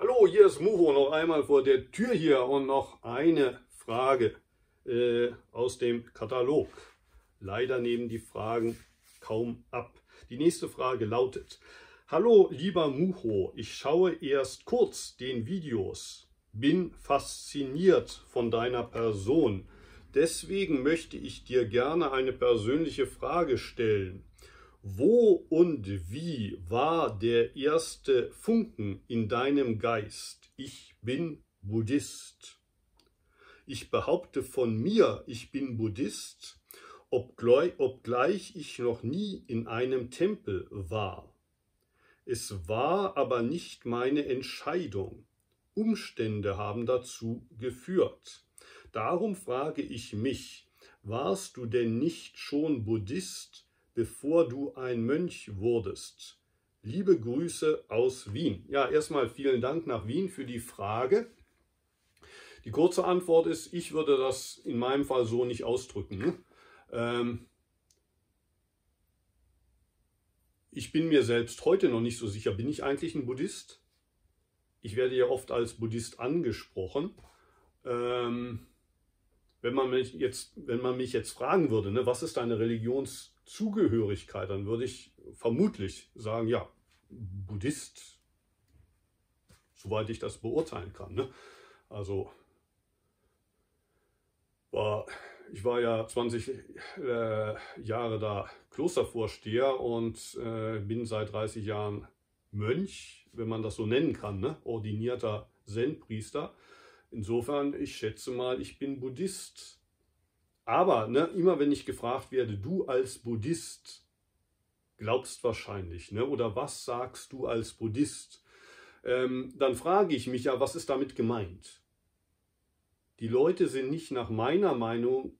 Hallo, hier ist Muho noch einmal vor der Tür hier und noch eine Frage äh, aus dem Katalog. Leider nehmen die Fragen kaum ab. Die nächste Frage lautet, Hallo lieber Muho, ich schaue erst kurz den Videos, bin fasziniert von deiner Person. Deswegen möchte ich dir gerne eine persönliche Frage stellen. Wo und wie war der erste Funken in deinem Geist? Ich bin Buddhist. Ich behaupte von mir, ich bin Buddhist, obgleich ich noch nie in einem Tempel war. Es war aber nicht meine Entscheidung. Umstände haben dazu geführt. Darum frage ich mich, warst du denn nicht schon Buddhist, bevor du ein Mönch wurdest. Liebe Grüße aus Wien. Ja, erstmal vielen Dank nach Wien für die Frage. Die kurze Antwort ist, ich würde das in meinem Fall so nicht ausdrücken. Ähm ich bin mir selbst heute noch nicht so sicher, bin ich eigentlich ein Buddhist? Ich werde ja oft als Buddhist angesprochen. Ähm wenn man mich jetzt, wenn man mich jetzt fragen würde, ne, was ist deine Religionszugehörigkeit, dann würde ich vermutlich sagen, ja, Buddhist, soweit ich das beurteilen kann. Ne? Also war, ich war ja 20 äh, Jahre da Klostervorsteher und äh, bin seit 30 Jahren Mönch, wenn man das so nennen kann, ne? ordinierter Zen-Priester. Insofern, ich schätze mal, ich bin Buddhist. Aber ne, immer wenn ich gefragt werde, du als Buddhist glaubst wahrscheinlich, ne? oder was sagst du als Buddhist, ähm, dann frage ich mich ja, was ist damit gemeint? Die Leute sind nicht nach meiner Meinung,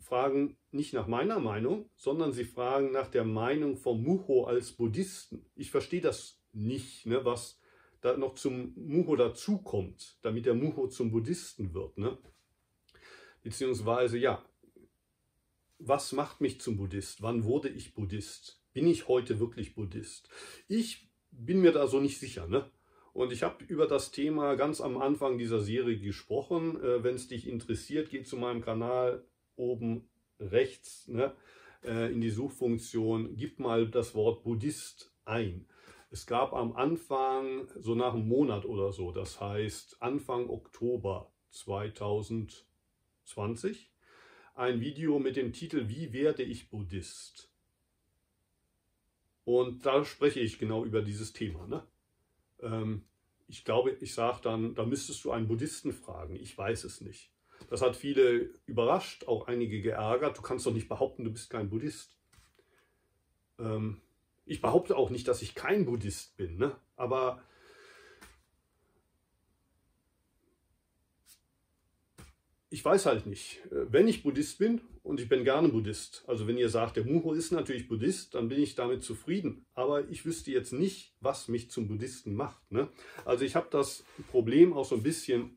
fragen nicht nach meiner Meinung, sondern sie fragen nach der Meinung vom Muho als Buddhisten. Ich verstehe das nicht, ne, was da noch zum Muho dazukommt, damit der Muho zum Buddhisten wird. Ne? Beziehungsweise, ja, was macht mich zum Buddhist? Wann wurde ich Buddhist? Bin ich heute wirklich Buddhist? Ich bin mir da so nicht sicher. Ne? Und ich habe über das Thema ganz am Anfang dieser Serie gesprochen. Äh, Wenn es dich interessiert, geh zu meinem Kanal oben rechts ne, äh, in die Suchfunktion, gib mal das Wort Buddhist ein. Es gab am Anfang, so nach einem Monat oder so, das heißt Anfang Oktober 2020, ein Video mit dem Titel Wie werde ich Buddhist? Und da spreche ich genau über dieses Thema. Ne? Ähm, ich glaube, ich sage dann, da müsstest du einen Buddhisten fragen. Ich weiß es nicht. Das hat viele überrascht, auch einige geärgert. Du kannst doch nicht behaupten, du bist kein Buddhist. Ähm, ich behaupte auch nicht, dass ich kein Buddhist bin, ne? aber ich weiß halt nicht. Wenn ich Buddhist bin, und ich bin gerne Buddhist, also wenn ihr sagt, der Muho ist natürlich Buddhist, dann bin ich damit zufrieden. Aber ich wüsste jetzt nicht, was mich zum Buddhisten macht. Ne? Also ich habe das Problem auch so ein bisschen,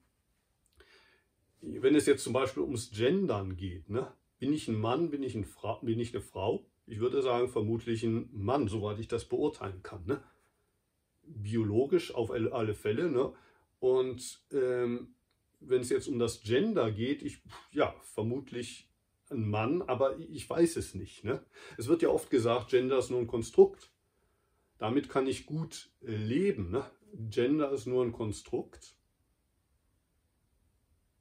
wenn es jetzt zum Beispiel ums Gendern geht. Ne? Bin ich ein Mann, bin ich, ein bin ich eine Frau? ich würde sagen, vermutlich ein Mann, soweit ich das beurteilen kann. Ne? Biologisch auf alle Fälle. Ne? Und ähm, wenn es jetzt um das Gender geht, ich, ja, vermutlich ein Mann, aber ich weiß es nicht. Ne? Es wird ja oft gesagt, Gender ist nur ein Konstrukt. Damit kann ich gut äh, leben. Ne? Gender ist nur ein Konstrukt.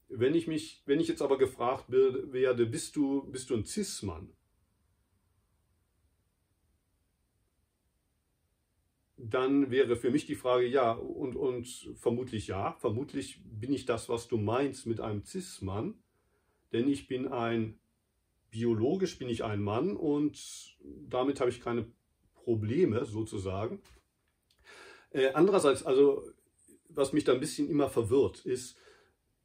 Wenn ich mich, wenn ich jetzt aber gefragt werde, bist du, bist du ein Cis-Mann? Dann wäre für mich die Frage ja und, und vermutlich ja. Vermutlich bin ich das, was du meinst mit einem Cis-Mann, denn ich bin ein, biologisch bin ich ein Mann und damit habe ich keine Probleme sozusagen. Äh, andererseits, also was mich da ein bisschen immer verwirrt, ist,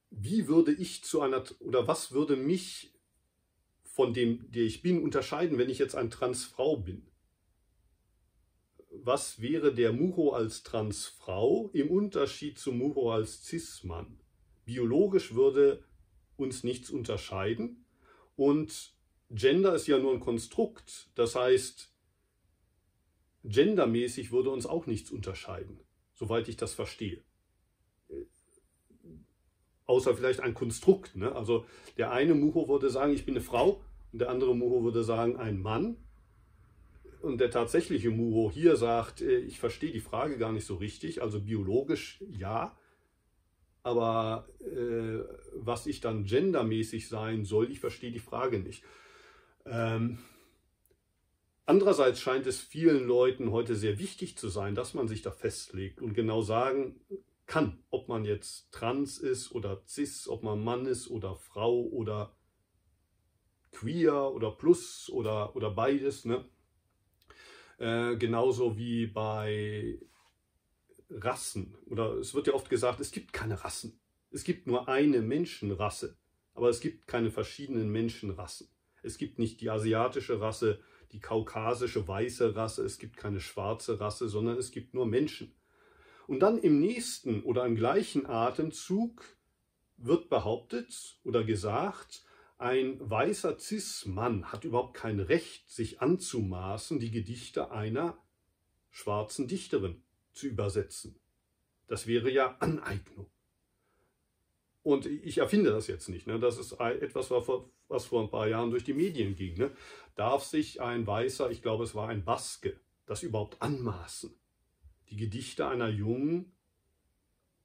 wie würde ich zu einer, oder was würde mich von dem, der ich bin, unterscheiden, wenn ich jetzt ein Transfrau bin? Was wäre der Mucho als Transfrau im Unterschied zum Mucho als Cis-Mann? Biologisch würde uns nichts unterscheiden und Gender ist ja nur ein Konstrukt. Das heißt, gendermäßig würde uns auch nichts unterscheiden, soweit ich das verstehe. außer vielleicht ein Konstrukt. Ne? Also der eine Mucho würde sagen, ich bin eine Frau und der andere Mucho würde sagen, ein Mann. Und der tatsächliche Mucho hier sagt, äh, ich verstehe die Frage gar nicht so richtig, also biologisch ja, aber äh, was ich dann gendermäßig sein soll, ich verstehe die Frage nicht. Ähm, andererseits scheint es vielen Leuten heute sehr wichtig zu sein, dass man sich da festlegt und genau sagen kann, ob man jetzt trans ist oder cis, ob man Mann ist oder Frau oder queer oder plus oder, oder beides. Ne? Äh, genauso wie bei Rassen. Oder es wird ja oft gesagt, es gibt keine Rassen. Es gibt nur eine Menschenrasse. Aber es gibt keine verschiedenen Menschenrassen. Es gibt nicht die asiatische Rasse, die kaukasische weiße Rasse, es gibt keine schwarze Rasse, sondern es gibt nur Menschen. Und dann im nächsten oder im gleichen Atemzug wird behauptet oder gesagt, ein weißer Cis-Mann hat überhaupt kein Recht, sich anzumaßen, die Gedichte einer schwarzen Dichterin zu übersetzen. Das wäre ja Aneignung. Und ich erfinde das jetzt nicht. Ne? Das ist etwas, was vor ein paar Jahren durch die Medien ging. Ne? Darf sich ein Weißer, ich glaube es war ein Baske, das überhaupt anmaßen? Die Gedichte einer jungen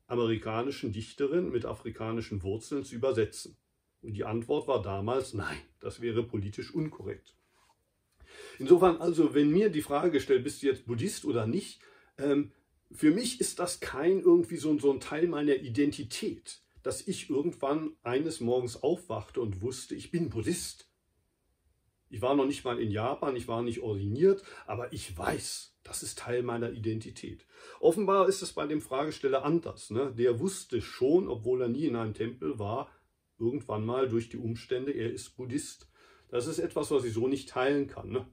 amerikanischen Dichterin mit afrikanischen Wurzeln zu übersetzen. Und die Antwort war damals nein, das wäre politisch unkorrekt. Insofern also, wenn mir die Frage gestellt, bist du jetzt Buddhist oder nicht, ähm, für mich ist das kein irgendwie so, so ein Teil meiner Identität, dass ich irgendwann eines Morgens aufwachte und wusste, ich bin Buddhist. Ich war noch nicht mal in Japan, ich war nicht ordiniert, aber ich weiß, das ist Teil meiner Identität. Offenbar ist es bei dem Fragesteller anders. Ne? Der wusste schon, obwohl er nie in einem Tempel war, irgendwann mal durch die Umstände, er ist Buddhist. Das ist etwas, was ich so nicht teilen kann. Ne?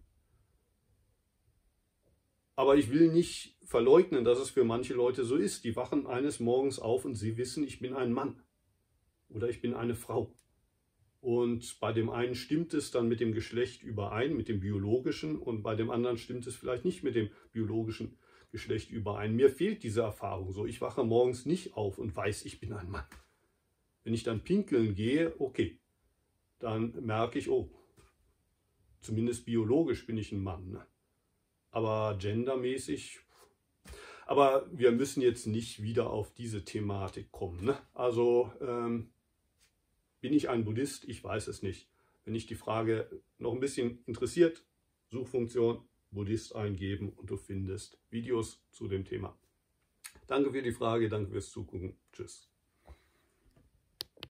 Aber ich will nicht verleugnen, dass es für manche Leute so ist. Die wachen eines Morgens auf und sie wissen, ich bin ein Mann oder ich bin eine Frau. Und bei dem einen stimmt es dann mit dem Geschlecht überein, mit dem biologischen, und bei dem anderen stimmt es vielleicht nicht mit dem biologischen Geschlecht überein. Mir fehlt diese Erfahrung so. Ich wache morgens nicht auf und weiß, ich bin ein Mann. Wenn ich dann pinkeln gehe, okay, dann merke ich, oh, zumindest biologisch bin ich ein Mann. Ne? aber gendermäßig. Aber wir müssen jetzt nicht wieder auf diese Thematik kommen. Ne? Also ähm, bin ich ein Buddhist? Ich weiß es nicht. Wenn dich die Frage noch ein bisschen interessiert, Suchfunktion Buddhist eingeben und du findest Videos zu dem Thema. Danke für die Frage, danke fürs Zugucken. Tschüss.